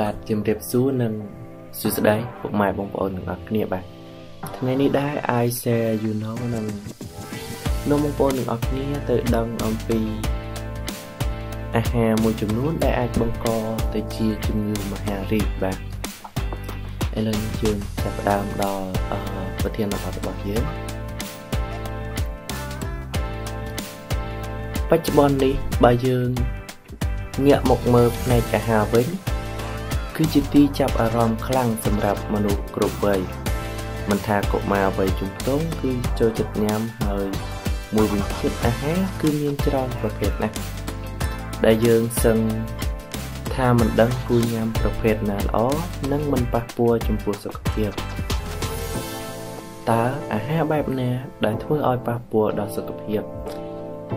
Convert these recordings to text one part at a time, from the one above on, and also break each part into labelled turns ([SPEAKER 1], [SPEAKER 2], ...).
[SPEAKER 1] បាទជំរាបសួរនិងសួស្តីពុកម៉ែបងប្អូនទាំងអស់គ្នាបាទថ្ងៃនេះដែរ I share you know នឹងនាំបងប្អូនទាំងអស់គ្នាទៅដឹងអំពីអាហារមួយចំនួនដែលអាចបង្កទៅជាជំងឺមហារីកបាទឥឡូវយើងចាប់ផ្ដើមដល់ប្រធានបទរបស់យើងបច្ចុប្បន្ននេះបើយើងងាកមកមើលផ្នែកអាហារវិញ គឺជាទីចាប់អារម្មណ៍ខ្លាំងសម្រាប់មនុស្សគ្រប់វ័យមិនថាកុមារវ័យជំទង់គឺចូលចិត្តញ៉ាំហើយមួយវិញទៀតអាហារគឺមានច្រើនប្រភេទណាស់ដែលយើងសឹងថាមិនដឹងគួរញ៉ាំប្រភេទណាល្អនិងមិនប៉ះពាល់ចំពោះសុខភាពតើអាហារបែបណាដែលធ្វើឲ្យប៉ះពាល់ដល់សុខភាព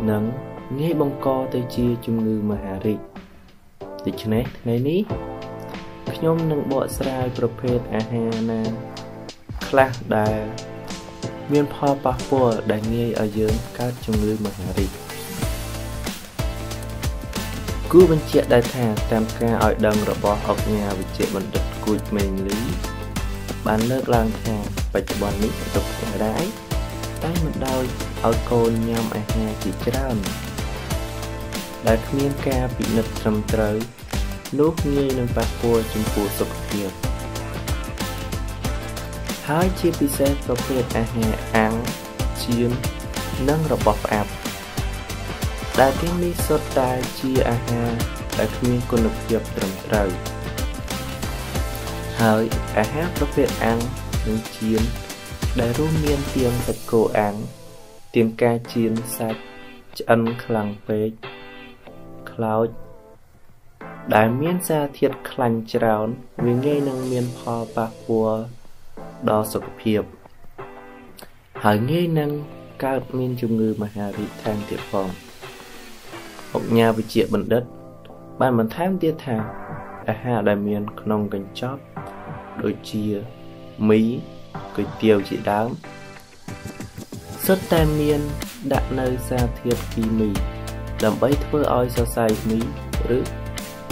[SPEAKER 1] និងងាយបង្កទៅជាជំងឺមហារីកដូច្នេះថ្ងៃនេះ ខ្ញុំនឹងបកស្រាយប្រភេទអាហារណាខ្លះដែលមានផលប៉ះពាល់ដែលងាយឲ្យយើងកើតជំងឺមហារីកគូបញ្ជាក់ដែរថាតាមការឲ្យដឹងរបស់អុកញ៉ាវិជ្ជបណ្ឌិតគួចមេងលី បានលើកឡើងថាបច្ចុប្បន្ននេះទុកផ្ទះដែរតែមិនដោយឲ្យកូនញ៉ាំអាហារជាច្រើនដែលគ្មានការពិនិត្យត្រឹមត្រូវ នោះងាយនឹងប៉ះពាល់ចំពោះសុខភាពហើយជាពិសេសប្រភេទអាហារអាំងជៀននិងរបស់ផ្អាប់ដែលទាំងនេះសុទ្ធតែជាអាហារដែលគ្មានគុណភាពត្រឹមត្រូវហើយអាហារប្រភេទអាំងនិងជៀនដែលរួមមានទាំងសាច់គោអាំងទាំងការជៀនសាច់ឆ្អិនខ្លាំងពេកខ្លោច ដែលមានសារធាតុខ្លាញ់ច្រើនវាងាយនឹងមានផលប៉ះពាល់ដល់សុខភាព ហើយងាយនឹងកើតមានជំងឺមហារីកថែមទៀតផងអុកញ៉ាវិជ្ជបណ្ឌិត បានបន្ថែមទៀតថាអាហារដែលមានក្នុងកញ្ចប់ដូចជាមីគុយទាវជាដើមសុទ្ធតែមានដាក់នៅសារធាតុគីមី ដើម្បីធ្វើឲ្យសរសៃមីឬ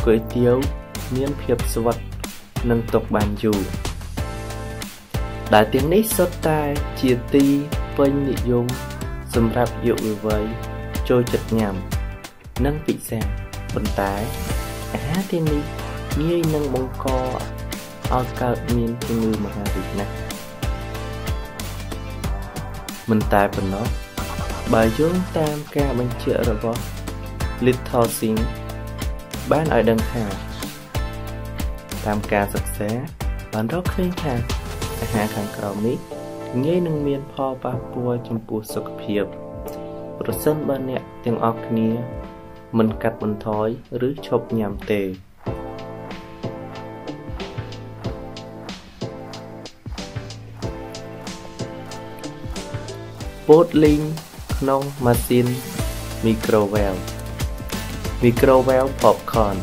[SPEAKER 1] គុយទាវមានភាពស្វិតនិងទុកបានយូរដែលទាំងនេះសុទ្ធតែជាទីពេញនិយមសម្រាប់យុវវ័យចូលចិត្តញ៉ាំ និងពិសាប៉ុន្តែអាហារទាំងនេះងាយនឹងបង្កឲ្យកើតមានជំងឺមហារីកណាស់មិនតែប៉ុណ្ណោះបើយោងតាមការបញ្ជាក់របស់ Little Sing បានឲ្យដឹងថាតាមការសិក្សាបានរកឃើញថាអាហារខាងក្រោមនេះងាយនឹងមានផលប៉ះពាល់ចំពោះសុខភាពប្រសិនបើអ្នកទាំងអស់គ្នា មិនកាត់បន្ថយឬឈប់ញ៉ាំទេពោតលីងក្នុងម៉ាស៊ីនមីក្រូវ៉េវ Microwave Popcorn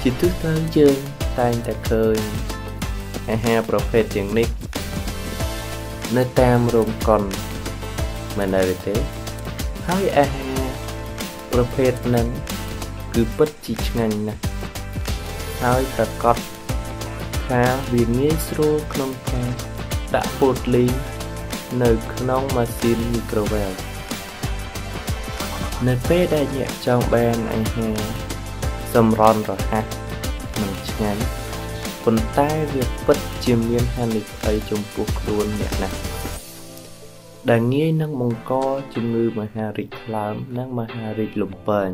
[SPEAKER 1] ជាទូទៅយើងតែងតែឃើញអាហារប្រភេទទាំងនេះ នៅតាមរោងកុនមែនទេទេហើយអាហារប្រភេទហ្នឹងគឺពិតជាឆ្ងាញ់ណាស់ហើយប្រកបថាវាងាយស្រួលក្នុងការដាក់ពោតលីងនៅក្នុងម៉ាស៊ីនមីក្រូវ៉េវ នៅពេលដែលអ្នកចង់បានអាហារសម្រន់រហ័សនិងឆ្ងាញ់ប៉ុន្តែវាពិតជាមានហានិភ័យចំពោះខ្លួនអ្នកណាស់ដែលងាយនឹងបង្កជំងឺមហារីកថ្លើមនិងមហារីកលំពែង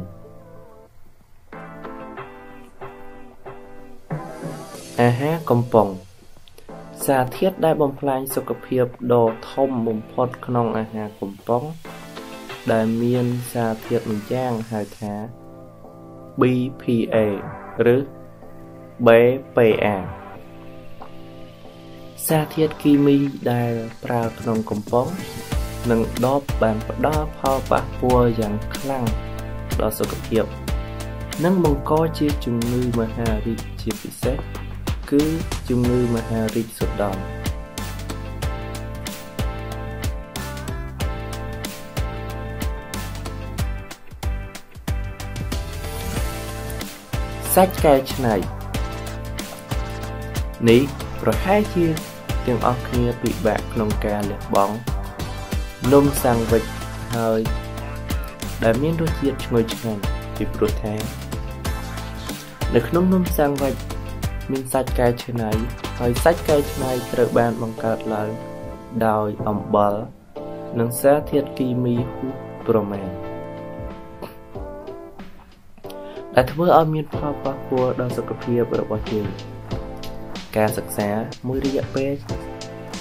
[SPEAKER 1] អាហារកំប៉ុងសារធាតុដែលបំផ្លាញសុខភាពដ៏ធំបំផុតក្នុងអាហារកំប៉ុង ដែលមានសារធាតុម្យ៉ាងហៅថា BPA ឬ BPA សារធាតុគីមីដែលប្រើក្នុងកំប៉ុងនិងដបបានផ្ដល់ផលប៉ះពាល់យ៉ាងខ្លាំងដល់សុខភាពនិងបង្កជាជំងឺមហារីកជាពិសេសគឺជំងឺមហារីកសូដំ សាច់កែច្នៃនេះប្រហែលជាទាំងអស់គ្នាពិបាកក្នុងការលះបង់នំសាំងវិចហើយដែលមានរសជាតិឈ្ងុយឆ្ងាញ់ពីព្រោះថានៅក្នុងនំសាំងវិចមានសាច់កែច្នៃហើយសាច់កែច្នៃត្រូវបានបង្កើតឡើងដោយអំបិលនិងសារធាតុគីមីហួសប្រមាណ ដែលធ្វើឲ្យមានផលប៉ះពាល់ដល់សុខភាពរបស់យើងការសិក្សាមួយរយៈពេល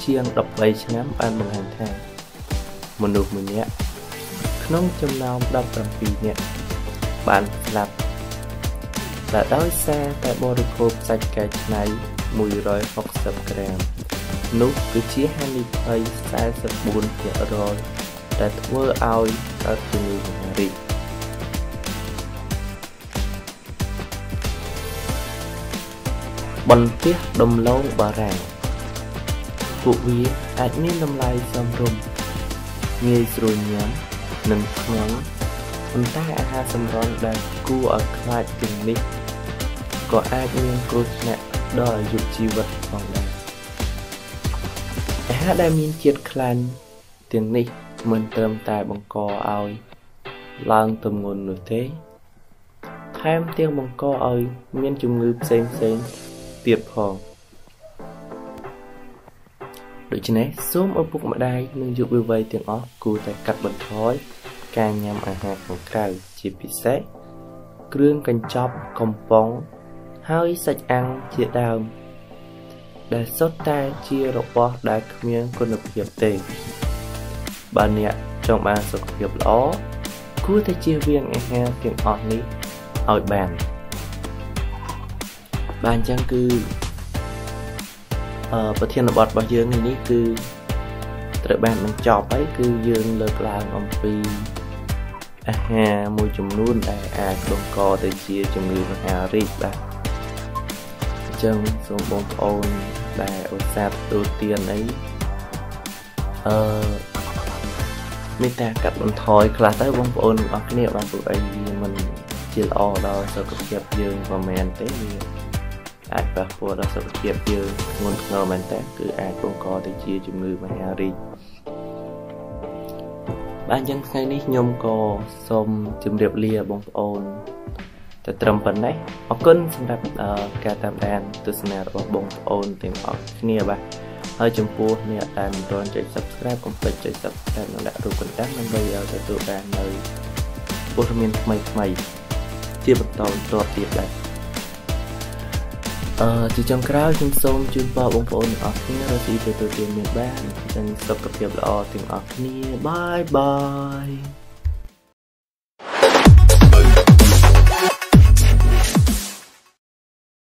[SPEAKER 1] ជាង13ឆ្នាំបានបង្ហាញថាមនុស្សម្នាក់ក្នុងចំណោម17នាក់បានស្លាប់ដែលដោយសារតែបរិភោគសាច់កែច្នៃ160ក្រាមនោះគឺជាហានិភ័យ44%ដែលធ្វើឲ្យកើតជំងឺមហារី បន្ទះដំឡូងបារាំងពួកវាអាចមានតម្លៃសមរម្យងាយស្រួលញ៉ាំនិងឆ្ងាញ់ប៉ុន្តែអាហារសម្រន់ដែលគួរឲ្យខ្លាចទាំងនេះក៏អាចមានគ្រោះថ្នាក់ដល់អាយុជីវិតផងដែរអាហារដែលមានជាតិខ្លាញ់ទាំងនេះមិនត្រឹមតែបង្កឲ្យឡើងទម្ងន់នោះទេថែមទាំងបង្កឲ្យមានជំងឺផ្សេងផ្សេង ទៀតផងដូច្នេះសូមឪពុកម្ដាយនិងយុវវ័យទាំងអស់គួរតែកាត់បន្ថយការញ៉ាំអាហារខាងក្រៅជាពិសេសគ្រឿងកញ្ចប់កំប៉ុងហើយសាច់អាំងជាដើម ដែលសុទ្ធតែជារបស់ដែលគ្មានគុណភាពទេបើអ្នកចង់បានសុខភាពល្អគួរតែជៀសវាងអាហារទាំងអស់នេះឲ្យបាន បាទអញ្ចឹងគឺអឺប្រធានបទរបស់យើងនេះគឺត្រូវបានបញ្ចប់ហើយគឺយើងលើកឡើងអំពីអាហារមួយចំនួនដែលអាចបង្កទៅជាជំងឺមហារីកបាទអញ្ចឹងសូមបងប្អូនដែលឧស្សាហ៍ទទួលទានអីអឺមេត្តាកាត់បន្ថយខ្លះទៅបងប្អូនទាំងអស់គ្នាបាទព្រោះអីវាមិនជាល្អដល់សុខភាពយើងប្រហែលទេវា អាចប៉ះពាល់ដល់សុខភាពយើងធ្ងន់ធ្ងរមែនតើគឺអាចបង្កទៅជាជំងឺមហារីកបាទអញ្ចឹងថ្ងៃនេះខ្ញុំក៏សូមជម្រាបលាបងប្អូនតែត្រឹមប៉ុណ្ណេះអរគុណសម្រាប់ការតាមដានទស្សនារបស់បងប្អូនទាំងអស់គ្នាបាទហើយចំពោះអ្នកដែលមិនទាន់ចុច Subscribe កុំភ្លេចចុច Subscribe និងដាក់រូបកណ្ដឹងដើម្បីឲ្យទទួលបាននៅព័ត៌មានថ្មីៗជាបន្តបន្ទាប់ទៀតដែរ អឺជាចុងក្រោយខ្ញុំសូមជូនពរបងប្អូនទាំងអស់គ្នារស់ស៊ីទទួលទានមានបាននិងសុខភាពល្អទាំងអស់គ្នាបាយបាយ